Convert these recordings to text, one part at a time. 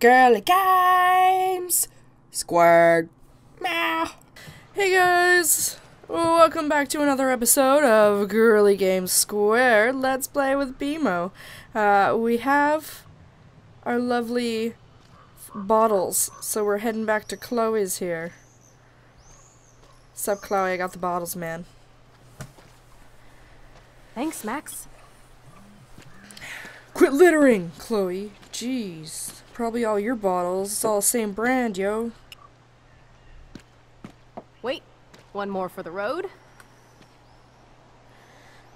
Girly Games Squared. Meow. Hey guys, welcome back to another episode of Girly Games Squared. Let's play with BMO. Uh, we have our lovely bottles, so we're heading back to Chloe's here. Sup, Chloe? I got the bottles, man. Thanks, Max. Quit littering, Chloe. Jeez. Probably all your bottles. It's all the same brand, yo. Wait, one more for the road.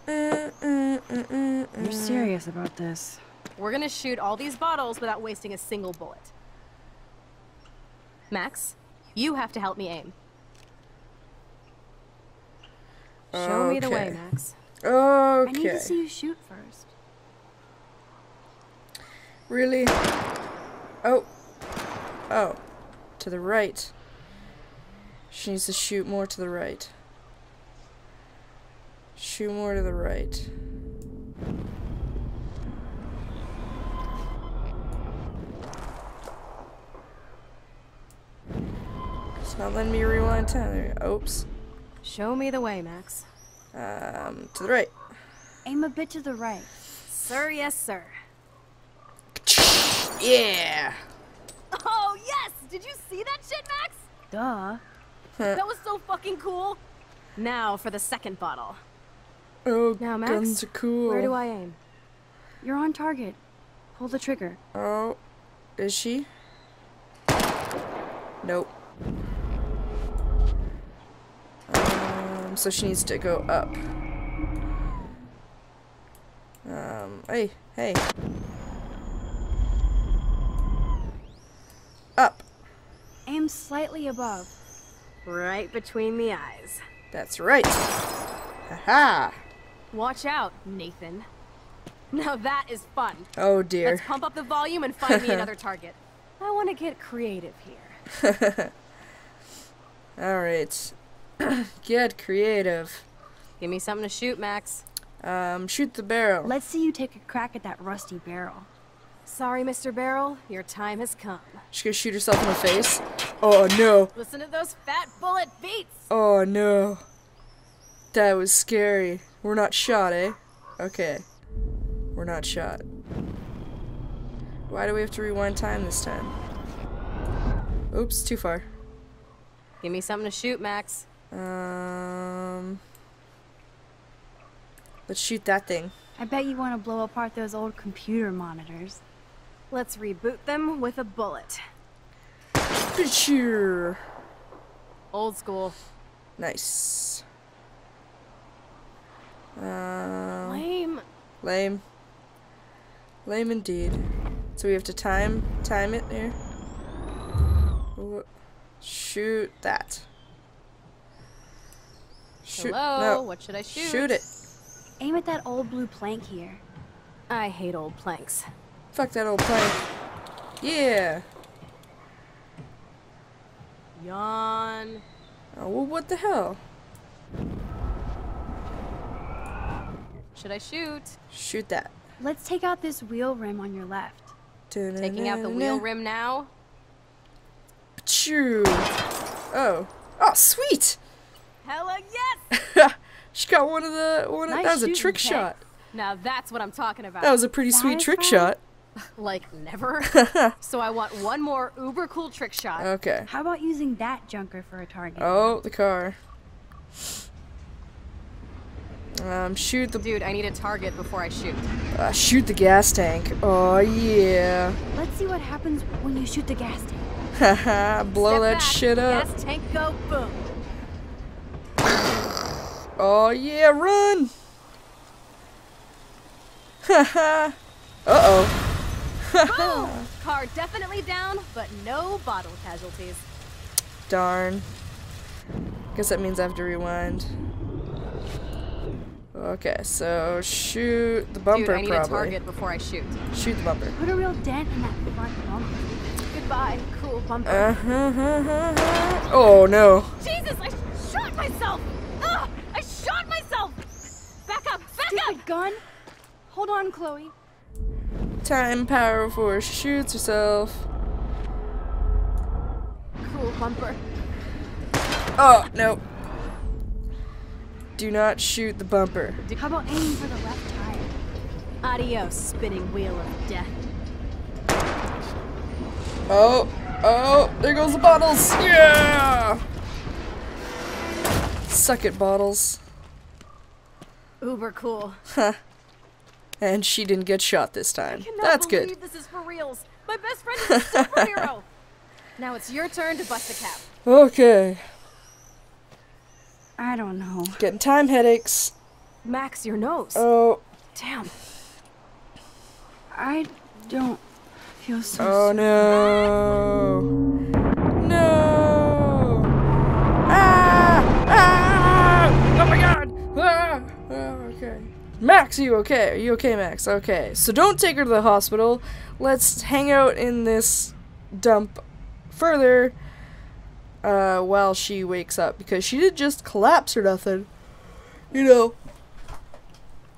Uh, uh, uh, You're serious about this. We're gonna shoot all these bottles without wasting a single bullet. Max, you have to help me aim. Show me the way, Max. Okay. Max. I need to see you shoot first. Really? Oh. Oh. To the right. She needs to shoot more to the right. Shoot more to the right. It's not letting me rewind time. There. Oops. Show me the way, Max. Um, to the right. Aim a bit to the right. Sir, yes, sir. Yeah. Oh, yes! Did you see that shit, Max? Duh. That was so fucking cool. Now for the second bottle. Oh, Now, Max, guns are cool. Where do I aim? You're on target. Pull the trigger. Oh, is she? Nope. Um, so she needs to go up. Um, hey, hey. Up. Aim slightly above. Right between the eyes. That's right. Haha. Watch out, Nathan. Now that is fun. Oh dear. Let's pump up the volume and find me another target. I want to get creative here. Alright. Get creative. Give me something to shoot, Max. Um, shoot the barrel. Let's see you take a crack at that rusty barrel. Sorry, Mr. Barrel, your time has come. She's gonna shoot herself in the face. Oh no. Listen to those fat bullet beats. Oh no. That was scary. We're not shot, eh? Okay. We're not shot. Why do we have to rewind time this time? Oops, too far. Give me something to shoot, Max. Um. Let's shoot that thing. I bet you want to blow apart those old computer monitors. Let's reboot them with a bullet. Sure. Old school. Nice. Um, Lame. lame. Lame indeed. So we have to time time it here. Shoot that. Shoot. Hello, No. what should I shoot? Shoot it. Aim at that old blue plank here. I hate old planks. Fuck that old plank. Yeah. Yawn. Oh, well, what the hell? Should I shoot? Shoot that. Let's take out this wheel rim on your left. Taking out the wheel rim now? Choo. Oh. Oh, sweet. Hella yes! she got one of the one. Of, that was a trick Tex. shot. now that's what I'm talking about. That was a pretty sweet trick Satisfying? shot. Like never? so I want one more uber cool trick shot. Okay. How about using that junker for a target? Oh, the car. Um, shoot the Dude, I need a target before I shoot. uh, shoot the gas tank. Oh yeah. Let's see what happens when you shoot the gas tank. Haha, blow Step that back, shit up. Gas tank go boom. Oh yeah, run. Haha. uh oh. Boom! Car definitely down, but no bottle casualties. Darn. Guess that means I have to rewind. Okay, so shoot the bumper Dude, I need probably. a target before I shoot. Shoot the bumper. Put a real dent in that front bumper. Goodbye, cool bumper. Uh-huh. Oh no. Jesus, I shot myself! Ugh, I shot myself! Back up, back up! Stupid gun! Hold on, Chloe. Time power force shoots herself. cool bumper. Oh, no. Do not shoot the bumper. How about aiming for the left tire? Adios, spinning wheel of death. Oh, oh, there goes the bottles. Yeah! Suck it, bottles. Uber cool. And she didn't get shot this time. Cannot That's good. This is for reals. My best friend is a superhero. now it's your turn to bust a cap. Okay. I don't know. Getting time headaches. Max, your nose. Oh, Damn. I don't feel so oh no. No. Max, are you okay? Are you okay, Max? Okay. So don't take her to the hospital. Let's hang out in this dump further uh, while she wakes up because she did just collapse or nothing. You know.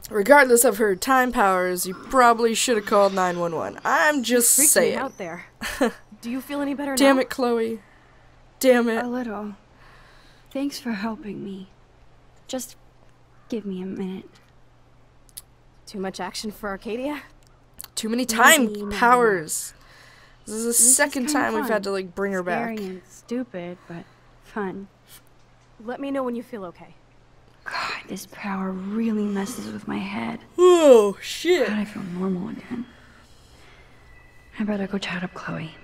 Regardless of her time powers, you probably should have called 911. I'm just saying. me out there. Do you feel any better Damn now? it, Chloe. Damn it. A little. Thanks for helping me. Just give me a minute. Too much action for Arcadia? Too many time Maybe not. powers. This is the is second kinda time we've had to like bring her back. Scary and stupid, but fun. Let me know when you feel okay. God, this power really messes with my head. Oh shit. God, I feel normal again. I better go chat up Chloe.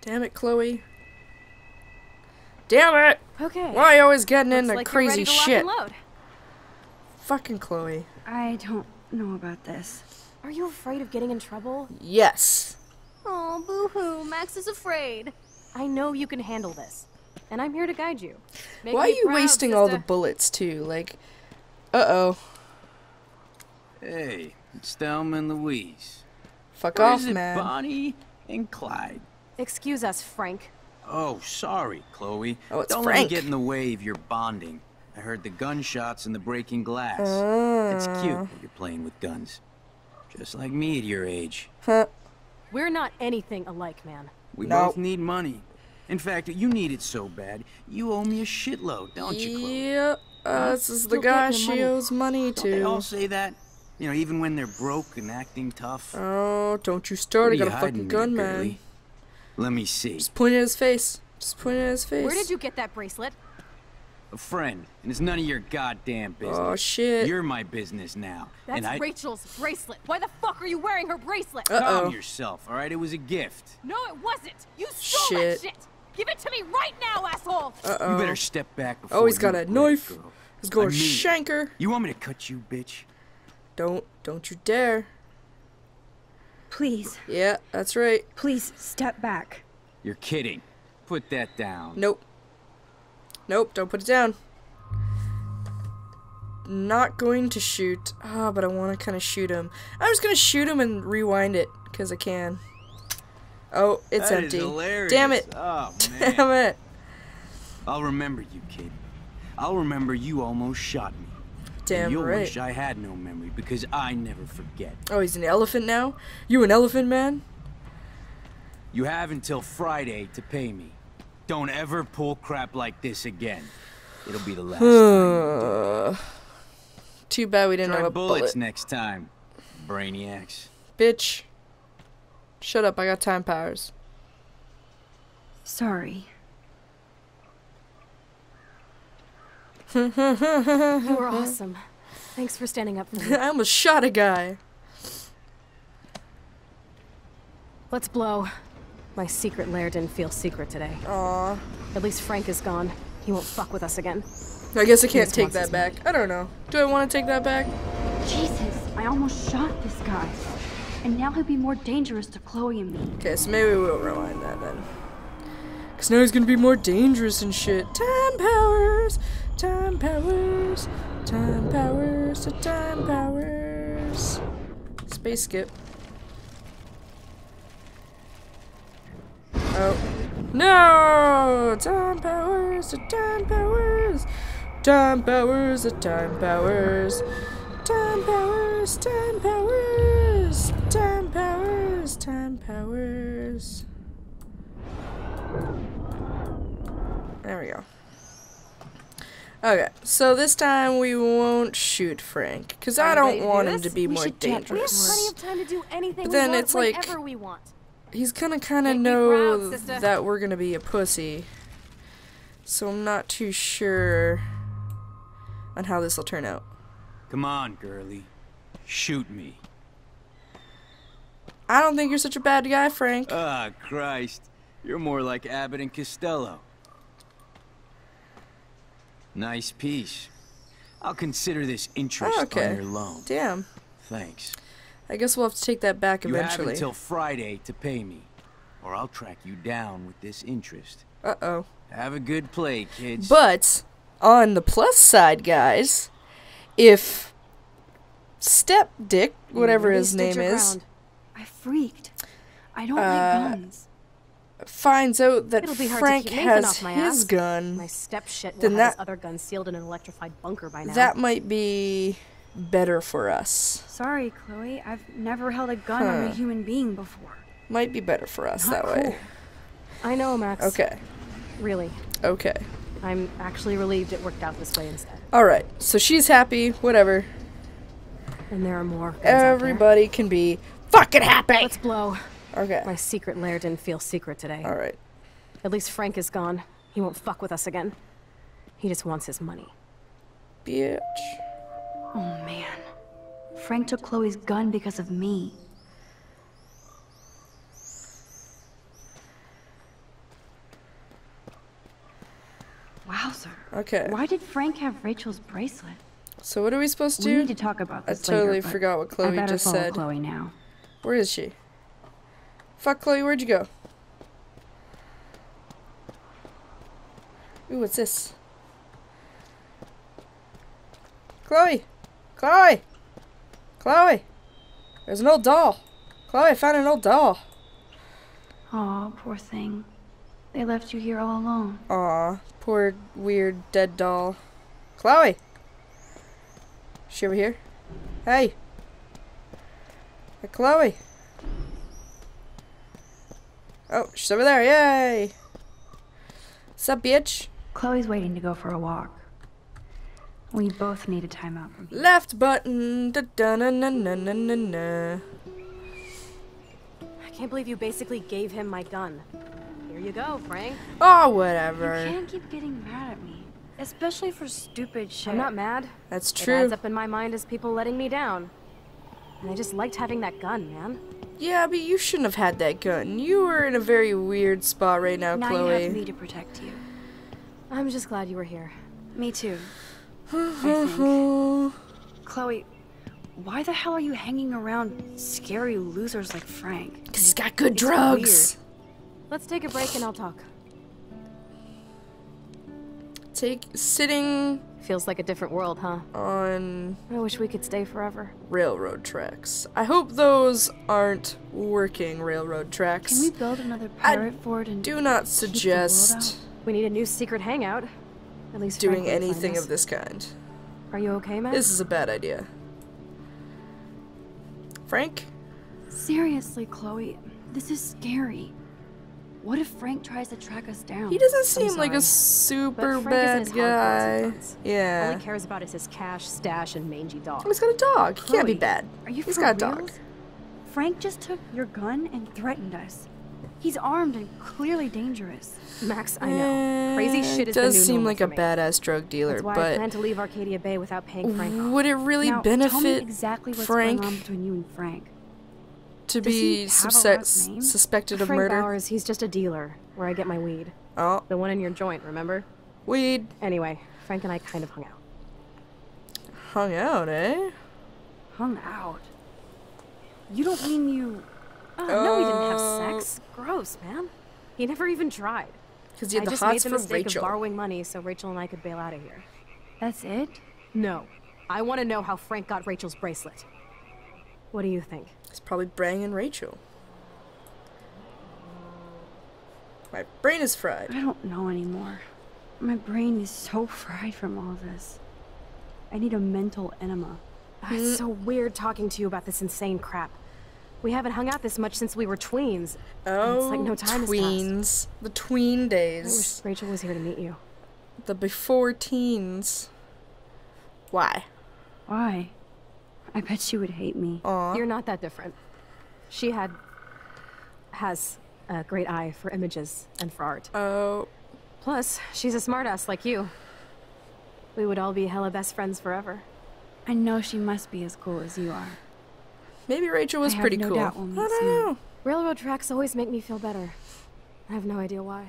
Damn it, Chloe. Damn it! Okay. Why are you always getting Looks into like crazy ready to lock shit? and. Fucking Chloe. I don't know about this. Are you afraid of getting in trouble? Yes. Oh, boo-hoo. Max is afraid. I know you can handle this. And I'm here to guide you. Make Why are you proud, wasting all the bullets too? Like, uh oh. Hey, it's Thelma and Louise. Fuck Or off, is it man. Bonnie and Clyde? Excuse us, Frank. Oh, sorry, Chloe. Oh, it's Don't let Frank. me get in the way of your bonding. I heard the gunshots and the breaking glass. Ah. It's cute that you're playing with guns. Just like me at your age. Huh. We're not anything alike, man. We No. both need money. In fact, you need it so bad, you owe me a shitload, don't you, Chloe? Yep. Uh, this is the You'll guy your she money. owes money to. Don't they all say that? You know, even when they're broke and acting tough. Oh, don't you start. are I got a fucking hiding gun, man. Let me see. Just point at his face. Just point at his face. Where did you get that bracelet? A friend, and it's none of your goddamn business. Oh, shit. You're my business now. That's and I Rachel's bracelet. Why the fuck are you wearing her bracelet? Uh-oh. calm yourself, all right? It was a gift. no, it wasn't. You stole Shit. that shit. Give it to me right now, asshole. Uh-oh. You better step back before Oh, he's got a knife. girl. He's going I to mean it. shank her. You want me to cut you, bitch? Don't, don't you dare. Please, Yeah, that's right. please step back. You're kidding. Put that down. Nope. Nope, don't put it down. Not going to shoot. Ah, but I want to kind of shoot him. I'm just going to shoot him and rewind it, because I can. Oh, it's That empty. Damn it. Oh, man. Damn it. I'll remember you, kid. I'll remember you almost shot me. Damn and you'll right. wish I had no memory because I never forget. Oh, he's an elephant now? You an elephant man? You have until Friday to pay me. Don't ever pull crap like this again. It'll be the last time. Too bad we didn't Try have a bullets bullet. next time, brainiacs. Bitch. Shut up, I got time powers. Sorry. You were awesome. Thanks for standing up for me. I almost shot a guy. Let's blow. My secret lair didn't feel secret today. Aw. At least Frank is gone. He won't fuck with us again. I guess I can't This take that his back. I don't know. Do I want to take that back? Jesus, I almost shot this guy. And now he'll be more dangerous to Chloe and me. Okay, so maybe we'll rewind that then. Cause now he's gonna be more dangerous and shit. Time powers, time powers, time powers, to time powers. Space skip. Oh. No! Time powers, time powers. Time powers, time powers. Time powers, time powers. Time powers, time powers. There we go. Okay, so this time we won't shoot Frank because I Are you ready don't want him to be We more should. We have dangerous. plenty of time to do anything But then it's like- we want. He's gonna kind of know proud, that we're gonna be a pussy, so I'm not too sure on how this will turn out. Come on, girlie. Shoot me. I don't think you're such a bad guy, Frank. Ah, Christ. You're more like Abbott and Costello. Nice piece. I'll consider this interest Oh, okay. on your loan. Damn. Thanks. I guess we'll have to take that back You have eventually. until Friday to pay me, or I'll track you down with this interest. Uh oh. Have a good play, kids. But on the plus side, guys, if Step Dick, whatever his name is. I freaked. I don't Uh, like guns. finds out that It'll be hard to Frank keep has off my his ass. gun, My step shit will Then have that- his other gun sealed in an electrified bunker by now. that might be better for us. Sorry, Chloe. I've never held a gun on a human being before. Might be better for us Not that way. I know, Max. Okay. Really. Okay. I'm actually relieved it worked out this way instead. All right. So she's happy. Whatever. And there are more. guns out there. Everybody can be fucking happy. Let's blow. Okay. My secret lair didn't feel secret today. All right. At least Frank is gone. He won't fuck with us again. He just wants his money. Bitch. Oh man. Frank took Chloe's gun because of me. Wowzer. Okay. Why did Frank have Rachel's bracelet? So what are we supposed to do? We need to talk about I this later, totally but forgot what I Chloe better just follow said. Chloe now. Where is she? Fuck, Chloe, where'd you go? Ooh, what's this? Chloe! Chloe! Chloe! There's an old doll. Chloe, I found an old doll. Aw, poor thing. They left you here all alone. Aw, poor weird dead doll. Chloe! She over here? Hey! Hey, Chloe! Oh, she's over there, yay! Sup, bitch? Chloe's waiting to go for a walk. We both need a timeout from here. Left button, da da na na na na na na. I can't believe you basically gave him my gun. Here you go, Frank. Oh, whatever. You whatever. can't keep getting mad at me. Especially for stupid shit. I'm not mad. That's true. It true. adds up in my mind as people letting me down. And I just liked having that gun, man. Yeah, but you shouldn't have had that gun. You were in a very weird spot right now, Now you Chloe. have me to protect you. I'm just glad you were here. Me too. I think. Chloe, why the hell are you hanging around scary losers like Frank? Because he's got good It's drugs. Let's take a break and I'll talk. Take sitting Feels like a different world, huh? on I wish we could stay forever. railroad tracks. I hope those aren't working railroad tracks. Can we build another I pirate fort and do not the world suggest We need a new secret hangout. At least doing anything of this kind. Are you okay, Max? This is a bad idea. Frank? Seriously, Chloe, this is scary. What if Frank tries to track us down? He doesn't seem like a super But Frank isn't bad as hardcore as he guy. Yeah. All he cares about is his cash, stash, and mangy dog. He's got a dog. He can't be bad. Are you He's got a dog. Frank just took your gun and threatened us. He's armed and clearly dangerous. Max, I know. Crazy shit is Eh, does the new seem like for a me. badass drug dealer, That's why I plan to leave Arcadia Bay without paying Frank would it really now, tell me benefit exactly what's Frank going on between you and Frank. to Does be have subse- last name? suspected of Frank murder? Bowers, he's just a dealer where I get my weed. Oh, The one in your joint, remember? weed Anyway, Frank and I kind of hung out. hung out, eh? Hung out. You don't mean you. Oh, no, we didn't Uh, have sex. Gross, man. He never even tried. Because you I the just made the for mistake Rachel. of borrowing money so Rachel and I could bail out of here. That's it? No. I want to know how Frank got Rachel's bracelet. What do you think? It's probably Brang and Rachel. My brain is fried. I don't know anymore. My brain is so fried from all this. I need a mental enema. Ah, It's so weird talking to you about this insane crap. We haven't hung out this much since we were tweens. Oh, like no oh, time has tweens. The tween I wish days. Rachel was here to meet you. The before teens. Why? Why? I bet she would hate me. Aw. You're not that different. She had. has a great eye for images and for art. Oh. Plus, she's a smartass like you. We would all be hella best friends forever. I know she must be as cool as you are. Maybe Rachel was I have pretty no cool. doubt we'll I don't soon. know. Railroad tracks always make me feel better. I have no idea why.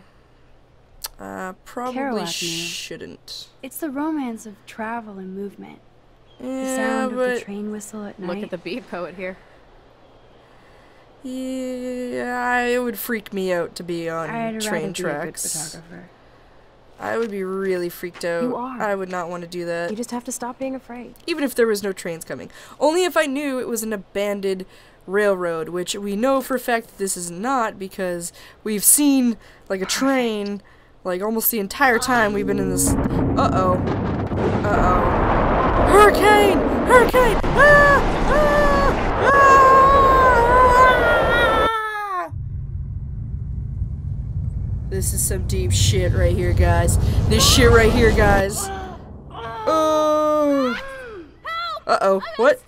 Uh, probably Kerouac shouldn't. It's the romance of travel and movement. The Yeah, sound of but the train whistle at night. Look at the beat poet here. yeah, it would freak me out to be on I'd train rather be a good photographer. I would be really freaked out. You are. I would not want to do that. You just have to stop being afraid. even if there was no trains coming. Only if I knew it was an abandoned railroad, which we know for a fact that this is not because we've seen like a train like almost the entire time we've been in this. Uh oh. Uh oh. Hurricane! Hurricane! Ah! Ah! This is some deep shit right here, guys. This shit right here, guys. Oh. Uh oh. What?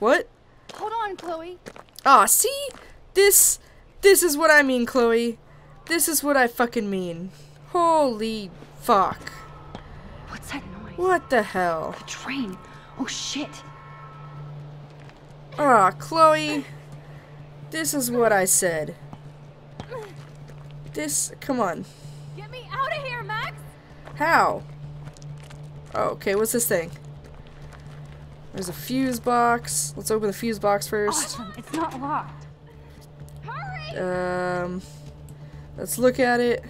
What? Hold on, Chloe. Ah, see? This. This is what I mean, Chloe. This is what I fucking mean. Holy fuck. What's that noise? What the hell? The train. Oh shit. Ah, Chloe. This is what I said. This. Come on. Get me out of here, Max! How? Oh, okay, what's this thing? There's a fuse box. Let's open the fuse box first. Awesome. It's not locked. Hurry! Um. Let's look at it.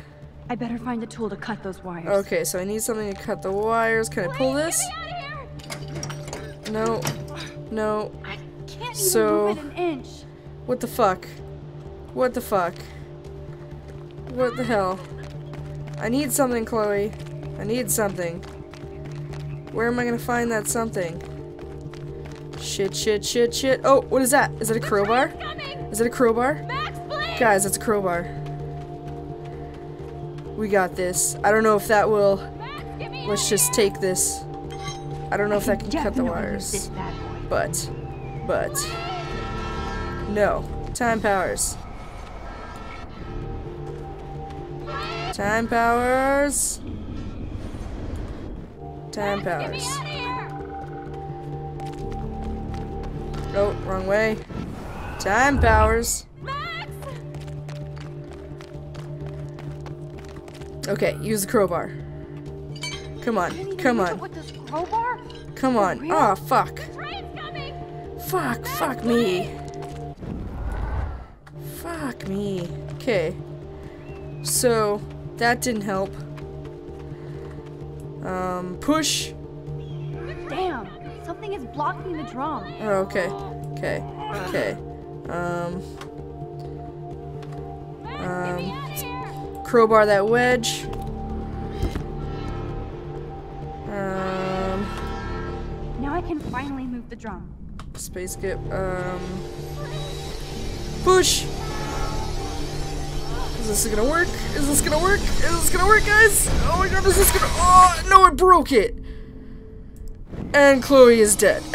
I better find a tool to cut those wires. Okay, so I need something to cut the wires. Can I pull this? No. No. I can't even So- move it an inch. What the fuck? What the fuck? What the hell? I need something, Chloe. I need something. Where am I gonna find that something? Shit, shit, shit, shit. Oh, what is that? Is it a crowbar? Is it a crowbar? Guys, that's a crowbar. We got this. I don't know if that will. Let's just take this. I don't know if that can cut the Definitely use This wires. bad boy. But, but, no. Time powers. Time powers. Time powers. Oh, wrong way. Time powers. Okay, use the crowbar. Come on, come on, With this crowbar? come on. Oh, fuck. Fuck, fuck me. Fuck me. Okay. So, that didn't help. Um, push. Damn. Something is blocking the drum. Oh, okay. Okay. Okay. Um, um, crowbar that wedge. Um, Now I can finally move the drum. space skip. Um, push. Is this gonna work? Is this gonna work? Is this gonna work, guys? Oh my god, is this gonna? Oh no, it broke it. And Chloe is dead.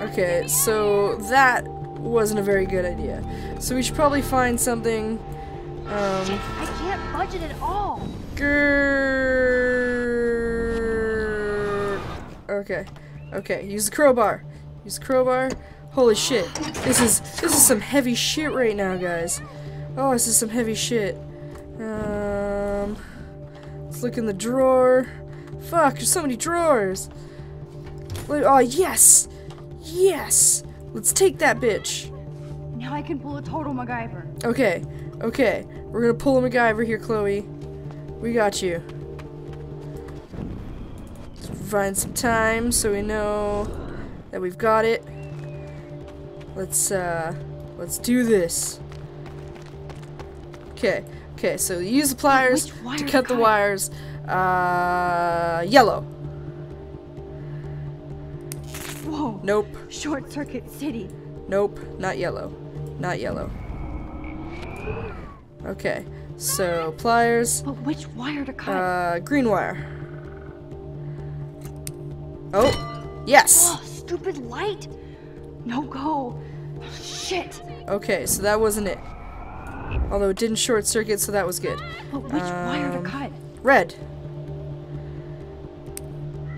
okay, so that wasn't a very good idea. So we should probably find something. Um, I can't budget at all. Grrr. Okay. Okay, use the crowbar. Use the crowbar. Holy shit. This is this is some heavy shit right now, guys. Oh, this is some heavy shit. Um Let's look in the drawer. Fuck, there's so many drawers. Oh, yes. Yes. Let's take that bitch. Now I can pull a total MacGyver. Okay, okay. We're gonna pull a MacGyver here, Chloe. We got you. Let's find some time so we know that we've got it. Let's uh let's do this. Okay, okay, so use the pliers to cut the wires. Uh yellow. Whoa. Nope. Short Circuit City. Nope, not yellow. Not yellow. Okay, So, pliers, But which wire to cut? uh, green wire. Oh, yes! oh, stupid light! No go. Shit. Okay, so that wasn't it. Although it didn't short circuit, so that was good. But which wire to Um, cut? Red.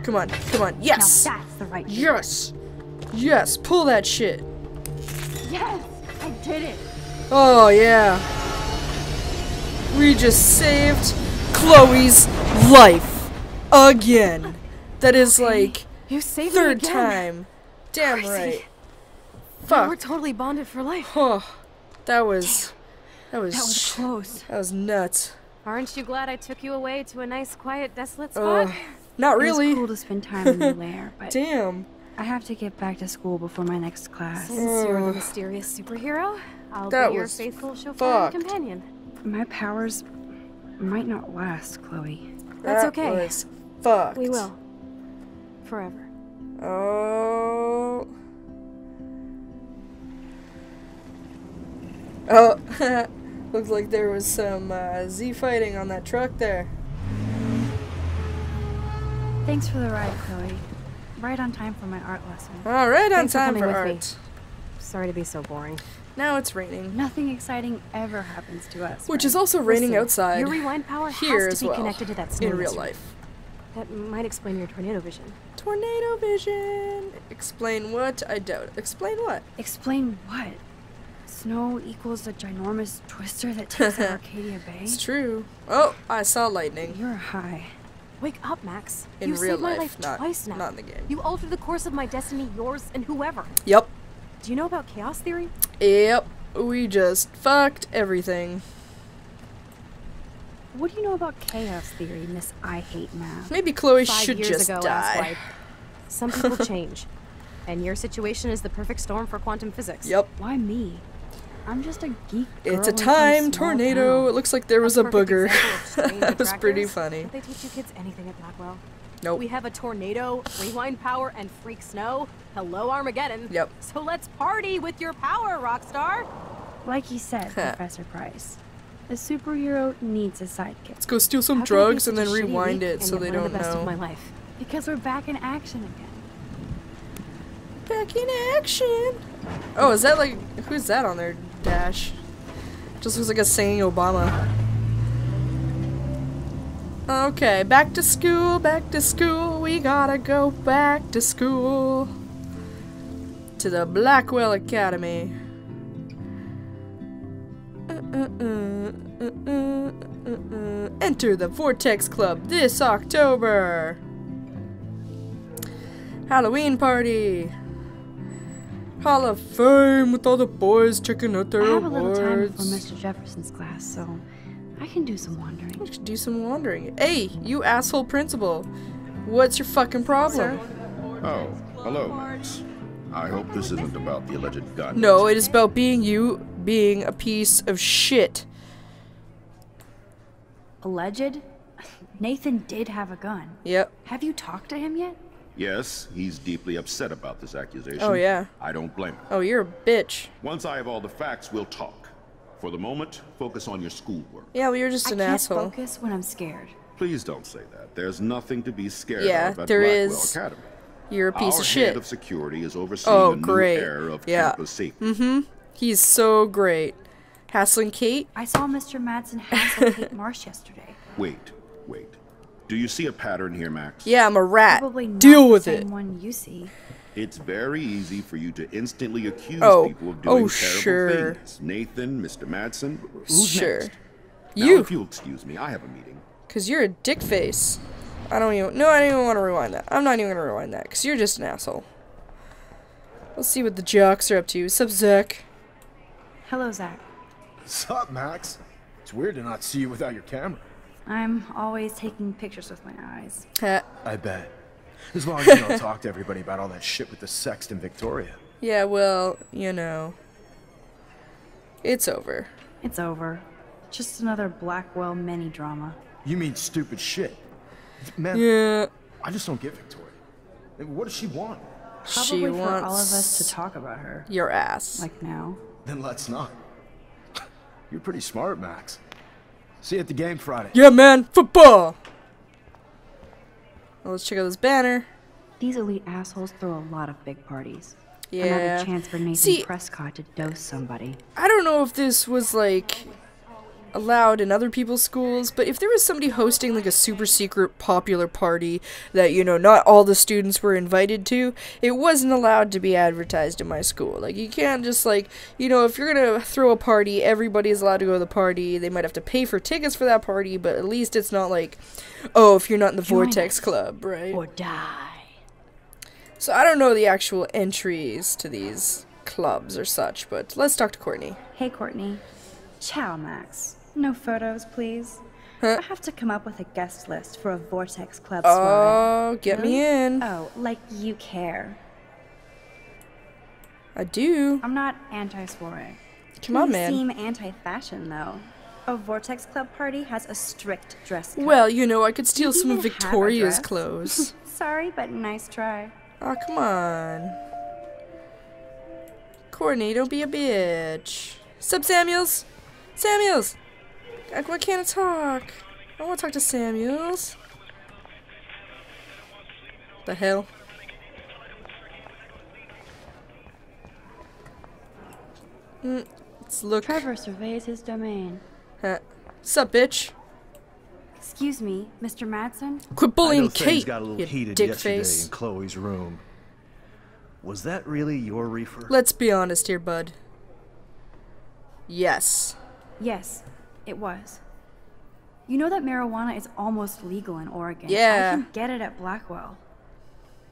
Come on, come on. Yes! Now that's the right. Yes! Yes, pull that shit. Yes, I did it. Oh, yeah. We just saved Chloe's life. Again. That is like You saved third time. Damn Crazy. right. Now We're totally bonded for life. Oh, that was. That was. That was close. That was nuts. Aren't you glad I took you away to a nice, quiet, desolate spot? Ugh. Not really. It was cool to spend time in the lair, but Damn. I have to get back to school before my next class. Since you're the mysterious superhero, I'll That be your was faithful chauffeur fucked. and companion. My powers might not last, Chloe. That's That okay. Was fucked. We will. Forever. Oh. Oh. Looks like there was some uh, Z fighting on that truck there. Thanks for the ride, Chloe. Right on time for my art lesson. All right, on Thanks time for with art. me. Sorry to be so boring. Now it's raining, Nothing exciting ever happens to us. which right? is also raining Listen, outside Your rewind power here has to be well connected to that snow in real mystery. life. That might explain your tornado vision. Tornado vision. Explain what? I doubt. it. Explain what? Explain what? Snow equals a ginormous twister that takes Arcadia Bay? It's true. Oh, I saw lightning You're high. Wake up, Max. in you real saved my life, life not twice now. not in the game. You altered the course of my destiny, yours, and whoever. Yep. Do you know about chaos theory? Yep. We just fucked everything. What do you know about chaos theory, Miss I Hate Math? Maybe Chloe Five should years just ago, die. Some people change, and your situation is the perfect storm for quantum physics. Yep. Why me? I'm just a geek. It's a girl in some time small tornado. Oh. It looks like there was a perfect booger. example of strange that was pretty funny. Did they teach you kids anything at Blackwell? Nope. We have a tornado, rewind power, and freak snow. Hello, Armageddon. Yep. So let's party with your power, Rockstar. Like you said, Professor Price, a superhero needs a sidekick. Let's go steal some How can it be drugs and then rewind it so yet they one of don't the best know. Of my life. Because we're back in action again. Back in action. Oh, is that like who's that on their dash? Just looks like a singing Obama. Okay, back to school, back to school. We gotta go back to school. To the Blackwell Academy. Enter the Vortex Club this October. Halloween party. Hall of Fame with all the boys checking out their I have a little time awards. before Mr. Jefferson's class, so I can do some wandering. You should do some wandering. Hey, you asshole principal. What's your fucking problem? Oh, hello, Max. I hope this isn't about the alleged gun. No, it is about being you being a piece of shit. Alleged? Nathan did have a gun. Yep. Have you talked to him yet? Yes, he's deeply upset about this accusation. Oh, yeah. I don't blame him. Oh, you're a bitch. Once I have all the facts, we'll talk. For the moment, focus on your schoolwork. Yeah, well, you're just an I an can't asshole. focus when I'm scared. Please don't say that. There's nothing to be scared Yeah, of at there Blackwell is. Academy. You're a piece Our of head shit. of security is overseeing Oh, a new great. era of Yeah. campus safety. Mm-hmm. He's so great. Hassling Kate? I saw Mr. Madsen hassle Kate Marsh yesterday. Wait, wait. Do you see a pattern here, Max? Yeah, I'm a rat. Probably not Deal the with same it. one you see. It's very easy for you to instantly accuse Oh, people of oh, doing terrible sure. things. Nathan, Mr. Madsen, who's Sure. next? Now, You. if you'll excuse me, I have a meeting. Because you're a dick face. I don't even. No, I don't even want to rewind that. I'm not even going to rewind that. Because you're just an asshole. Let's see what the jocks are up to. Sup, Zach? Hello, Zach. Sup, Max? It's weird to not see you without your camera. I'm always taking pictures with my eyes. I bet. As long as you don't talk to everybody about all that shit with the sext in Victoria. Yeah, well, you know. It's over. It's over. Just another Blackwell mini drama. You mean stupid shit. Man, Yeah. I just don't get Victoria. What does she want? Probably she for wants all of us to talk about her. your ass. Like now. Then let's not. You're pretty smart, Max. See you at the game Friday. Yeah, man, football. Well, let's check out this banner. These elite assholes throw a lot of big parties. Yeah. Another chance for Nathan See- Prescott to dose somebody. I don't know if this was like allowed in other people's schools, but if there was somebody hosting like a super secret popular party that, you know, not all the students were invited to, it wasn't allowed to be advertised in my school. Like you can't just like, you know, if you're going to throw a party, everybody's allowed to go to the party. They might have to pay for tickets for that party, but at least it's not like, oh, if you're not in the Join Vortex. Club, right? Or die. So I don't know the actual entries to these clubs or such, but let's talk to Courtney. Hey, Courtney. Ciao, Max. No photos, please. Huh? I have to come up with a guest list for a Vortex Club. Oh, get me in. Oh, like you care. I do. I'm not anti-soiree. Come on, You man. seem anti-fashion, though. A Vortex Club party has a strict dress code. Well, you know, I could steal some of even have a Victoria's clothes. Sorry, but nice try. oh, come on. Courtney, don't be a bitch. Sub Samuels? Samuels! I- Why can't I talk? I want to talk to Samuels. The hell? Mm, let's look. Trevor surveys his domain. Huh. Sup, bitch? Excuse me, Mr. Madsen? Quit I bullying know things Kate, got a little you heated dick yesterday face. in Chloe's room. Was that really your reefer? Let's be honest here, bud. Yes. Yes, it was. You know that marijuana is almost legal in Oregon. Yeah. I can get it at Blackwell.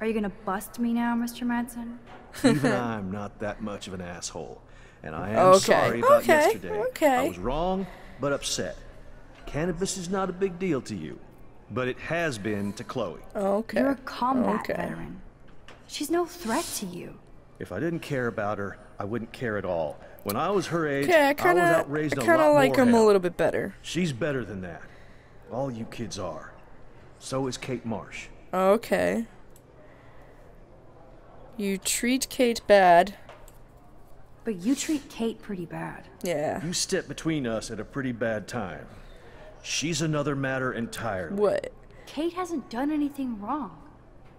Are you gonna bust me now, Mr. Madsen? Even I'm not that much of an asshole. And I am Okay, sorry about okay, yesterday. okay. I was wrong, but upset. Cannabis is not a big deal to you, but it has been to Chloe. Okay. You're a combat Okay. veteran. She's no threat to you. If I didn't care about her, I wouldn't care at all. When I was her age, Okay, I I kind was of, outraised I a kind lot of like more him a little bit better. She's better than that. All you kids are. So is Kate Marsh. Okay. You treat Kate bad. But you treat Kate pretty bad. Yeah. You stepped between us at a pretty bad time. She's another matter entirely. What? Kate hasn't done anything wrong.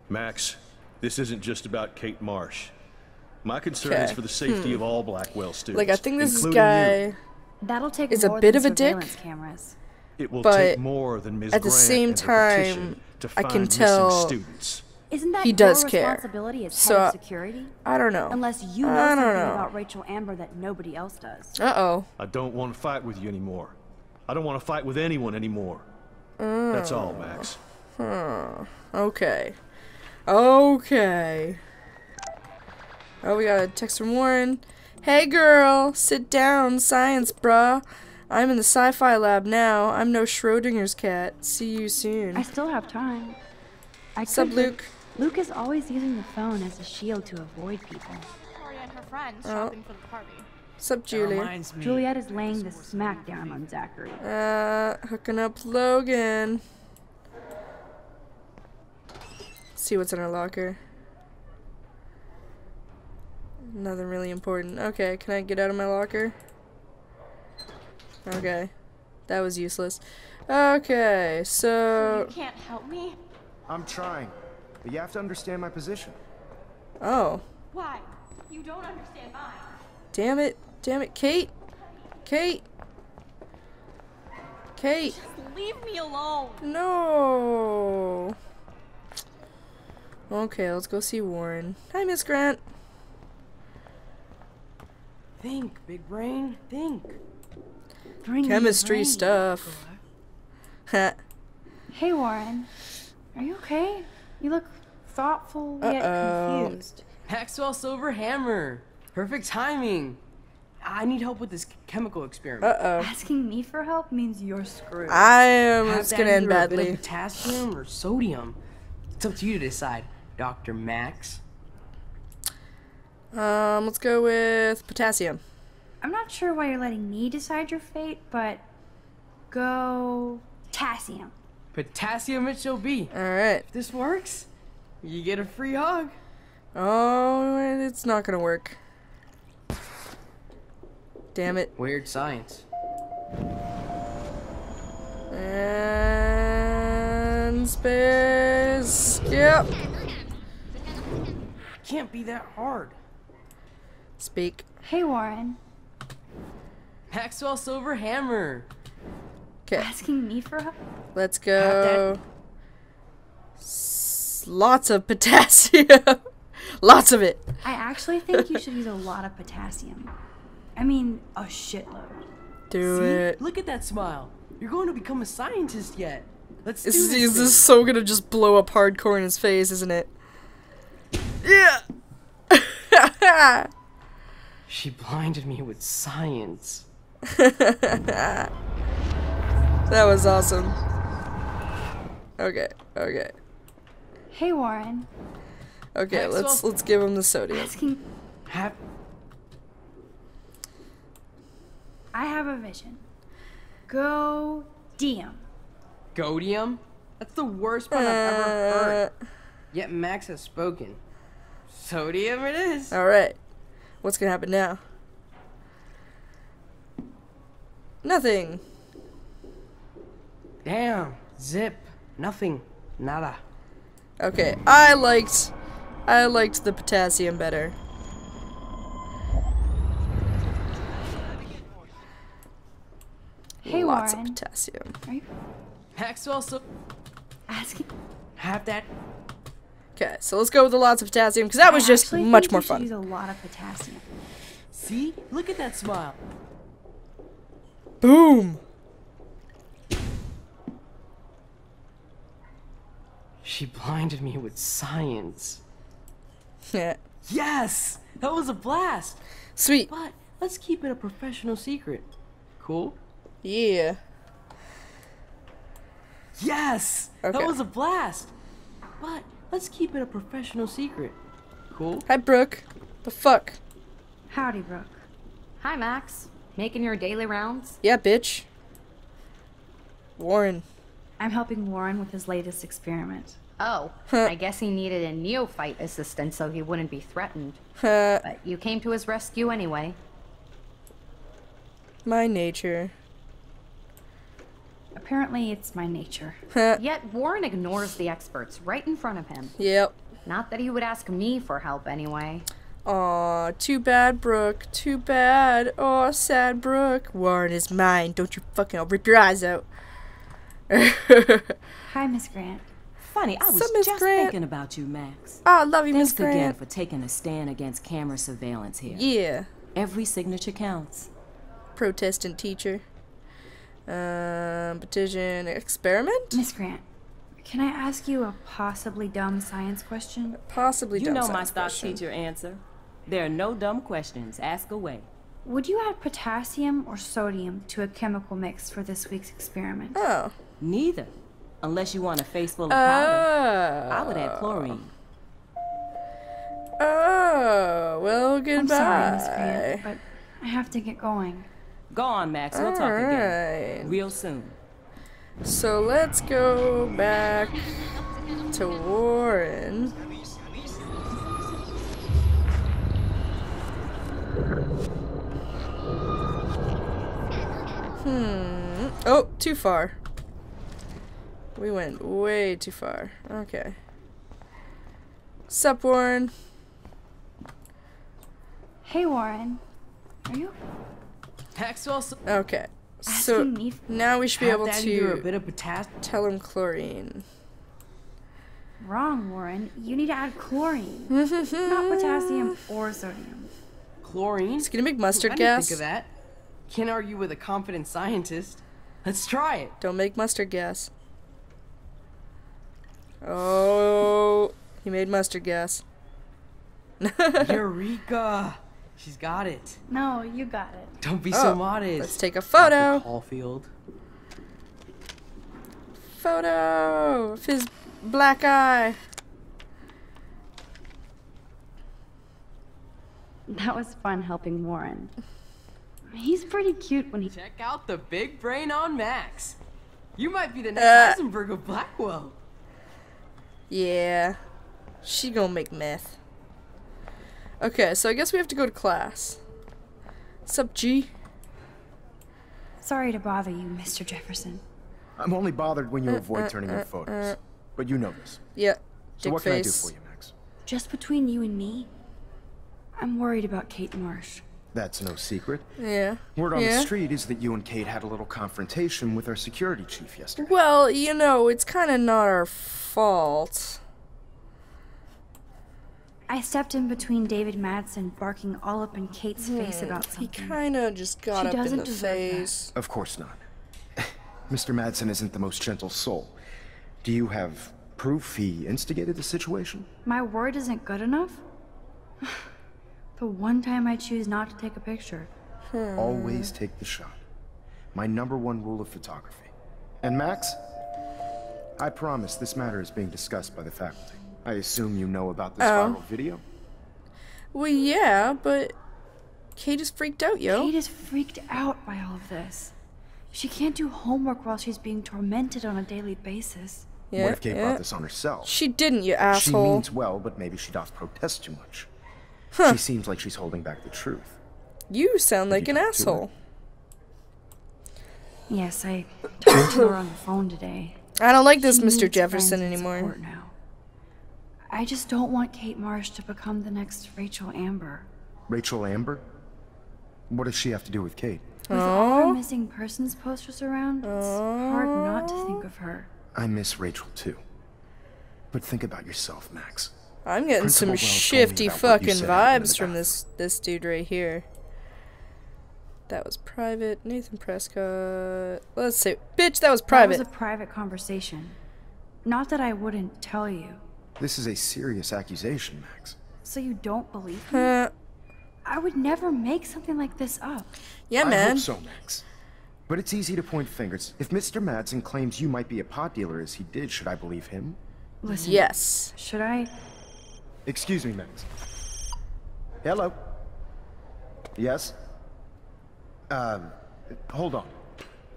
Max, this isn't just about Kate Marsh. My concern is Okay. Hmm. for the safety of all Blackwell students. Like I think this including guy. you. That'll take Is a more bit than of a dick, surveillance cameras. It will but take more than Ms. at the Grant same and her petition time, to I find can missing tell- students. Isn't that He your does care. responsibility as So, head of security? I don't know. Unless you know I something don't know. about Rachel Amber that nobody else does. Uh oh. I don't want to fight with you anymore. I don't want to fight with anyone anymore. That's all, Max. Huh. Okay. Okay. Oh, we got a text from Warren. Hey girl, sit down, science, bruh. I'm in the sci fi lab now. I'm no Schrodinger's cat. See you soon. I still have time. I Sup, could, but Luke? Luke is always using the phone as a shield to avoid people. Tori and her friends Oh. shopping for the party. Sup, Julia? Juliet is laying the smackdown on Zachary. Uh, hooking up Logan. See what's in her locker. Nothing really important. Okay, can I get out of my locker? Okay. That was useless. Okay, so. You can't help me? I'm trying, but you have to understand my position. Oh. Why? You don't understand mine. Damn it. Damn it. Kate? Kate? Kate? Just leave me alone. No. Okay, let's go see Warren. Hi, Miss Grant. Think, big brain, think. Bring Chemistry brain. stuff. Hey, Warren. Are you okay? You look thoughtful yet Uh-oh. confused. Maxwell Silver Hammer. Perfect timing. I need help with this chemical experiment. Uh oh. Asking me for help means you're screwed. I am. Have It's gonna end either a bit of badly. Potassium or sodium. It's up to you to decide, Dr. Max. Um, let's go with potassium. I'm not sure why you're letting me decide your fate, but go potassium. Potassium it shall be. All right. If this works, you get a free hug. Oh, it's not gonna work. Damn it. Weird science. And space. Yep. Can't be that hard. Speak. Hey, Warren. Maxwell Silverhammer. Okay, Asking me for help? let's go. S- lots of potassium. lots of it. I actually think you should use a lot of potassium. I mean, a shitload. Do See? it. Look at that smile. You're going to become a scientist yet. Let's do This this. is, is this so gonna just blow up hardcore in his face, isn't it? Yeah. She blinded me with science. that was awesome. Okay, okay, Hey, Warren. okay. Let's let's give him the sodium. Asking. Have I have a vision. Go Diem. Godium? That's the worst pun I've ever heard. Uh, Yet Max has spoken. Sodium it is. all right. What's gonna happen now? Nothing. Damn. Zip. Nothing. Nada. Okay, I liked, I liked the potassium better. Hey, Lots Warren. of potassium. Are you Maxwell so asking? have that Okay, so let's go with the lots of potassium because that was I just much think more you should fun. Use a lot of potassium. See? Look at that smile. Boom. She blinded me with science. Yeah. Yes! That was a blast! Sweet. But let's keep it a professional secret. Cool? Yeah. Yes! Okay. That was a blast! But let's keep it a professional secret. Cool? Hi, Brooke. The fuck? Howdy, Brooke. Hi, Max. Making your daily rounds? Yeah, bitch. Warren. I'm helping Warren with his latest experiment. Oh, I guess he needed a neophyte assistant so he wouldn't be threatened. But you came to his rescue anyway. my nature. Apparently, it's my nature. Yet Warren ignores the experts right in front of him. Yep. Not that he would ask me for help anyway. Aw, too bad, Brooke. Too bad. Aw, sad Brooke. Warren is mine. Don't you fucking. I'll rip your eyes out. Hi, Miss Grant. Funny, I was So, just Grant- thinking about you, Max. Ah, I love you, Miss Grant. Thanks again for taking a stand against camera surveillance here. Yeah. Every signature counts. Protestant teacher. Um, petition experiment? Miss Grant, can I ask you a possibly dumb science question? Possibly You dumb know my science stock question. teacher answer. There are no dumb questions. Ask away. Would you add potassium or sodium to a chemical mix for this week's experiment? Oh. Neither. Unless you want a face full of powder. Oh. I would add chlorine. Oh. Well, goodbye. I'm sorry, Miss Grant, but I have to get going. Go on, Max. We'll talk again. Alright. Real soon. So let's go back to Warren. Hmm. Oh, too far. We went way too far. Okay. Sup, Warren? Hey, Warren. Are you Maxwell Okay. So asking me? f- now we should be have able that either a to bit of potassium. tell him chlorine. Wrong, Warren. You need to add chlorine, not potassium or sodium. Chlorine? It's gonna make mustard I didn't gas. think of that. Can't argue with a confident scientist. Let's try it. Don't make mustard gas. Oh, he made mustard gas. Eureka! She's got it. No, you got it. Don't be Oh, so modest. Let's take a photo. Caulfield. Photo of his black eye. That was fun helping Warren. He's pretty cute when he. Check out the big brain on Max. You might be the next Uh. Heisenberg of Blackwell. Yeah, she gonna make meth. Okay, so I guess we have to go to class. Sup, G? Sorry to bother you, Mr. Jefferson. I'm only bothered when you uh, avoid uh, turning in uh, photos. but you know this. Yeah. So Dick what can I do for you, Max? Just between you and me, I'm worried about Kate Marsh. That's no secret. Yeah. Word on yeah. the street is that you and Kate had a little confrontation with our security chief yesterday. Well, you know, it's kind of not our fault. I stepped in between David Madsen barking all up in Kate's face about something. He kind of just got She up in doesn't the deserve that. face. Of course not. Mr. Madsen isn't the most gentle soul. Do you have proof he instigated the situation? My word isn't good enough? the one time I choose not to take a picture. Hmm. Always take the shot. My number one rule of photography. And Max, I promise this matter is being discussed by the faculty. I assume you know about this Oh. viral video? Well, yeah, but Kate is freaked out, yo. Kate is freaked out by all of this. She can't do homework while she's being tormented on a daily basis. yeah, what if Kate yeah. brought this on herself? She didn't, you asshole. She asshole. means well, but maybe she does protest too much. She seems like she's holding back the truth. You sound like you an talked to her? asshole. Yes, I talked to her on the phone today. I don't like this Mr. Jefferson friends and anymore. Support Now. I just don't want Kate Marsh to become the next Rachel Amber. Rachel Amber? What does she have to do with Kate? With all our missing persons posters around, it's hard not to think of her. I miss Rachel too. But think about yourself, Max. I'm getting some Principal Wells shifty about what you fucking said happened in vibes from this this dude right here. That was private. Nathan Prescott. Let's see. Bitch, that was private. That private. was a private conversation. Not that I wouldn't tell you. This is a serious accusation, Max. So you don't believe me? Uh, I would never make something like this up. yeah, man. I man. hope so, Max. But it's easy to point fingers. If Mr. Madsen claims you might be a pot dealer as he did, should I believe him? Listen. Yes. Should I? Excuse me, Max. Hello? Yes? Um, hold on.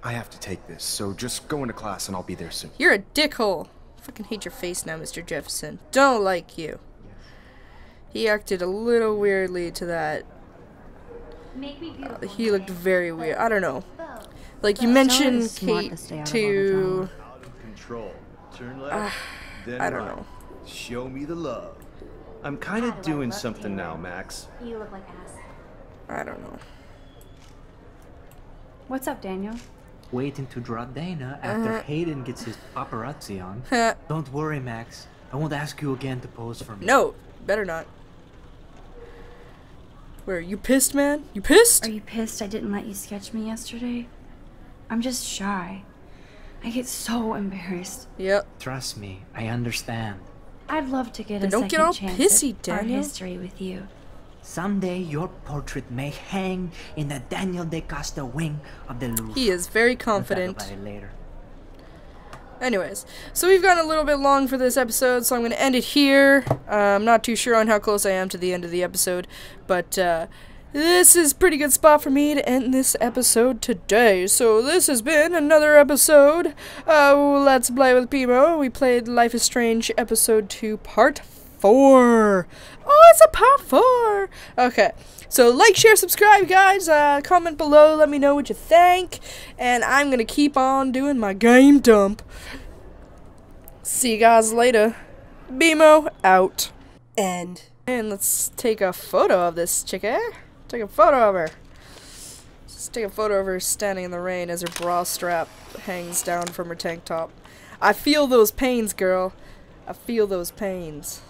I have to take this, so just go into class and I'll be there soon. You're a dickhole. Fucking hate your face now, Mr. Jefferson. Don't like you. He acted a little weirdly to that. He looked very weird. I don't know. Like you mentioned to Kate stay out of all the to Control. Turn left. Ah, then I don't know. Show me the love. I'm kind of doing something now, Max. You look like ass. I don't know. What's up, Daniel? Waiting to draw Dana after uh-huh. Hayden gets his paparazzi on. Uh-huh. Don't worry, Max. I won't ask you again to pose for me. No, better not. Where you pissed, man? You pissed? Are you pissed I didn't let you sketch me yesterday? I'm just shy. I get so embarrassed. Yep. Trust me, I understand. I'd love to get Then a don't second get all chance pissy, at art history with you. Someday your portrait may hang in the Daniel DaCosta wing of the Louvre. He is very confident. We'll talk about it later. Anyways, so we've gone a little bit long for this episode, so I'm going to end it here. Uh, I'm not too sure on how close I am to the end of the episode, but uh, this is a pretty good spot for me to end this episode today. So this has been another episode of Let's Play with BMO. We played Life is Strange episode 2 part 4. Oh, it's a part 4! Okay. So like, share, subscribe, guys. Uh, comment below. Let me know what you think. And I'm gonna keep on doing my game dump. See you guys later. BMO out. And And let's take a photo of this chick, eh? Take a photo of her. Just take a photo of her standing in the rain as her bra strap hangs down from her tank top. I feel those pains, girl. I feel those pains.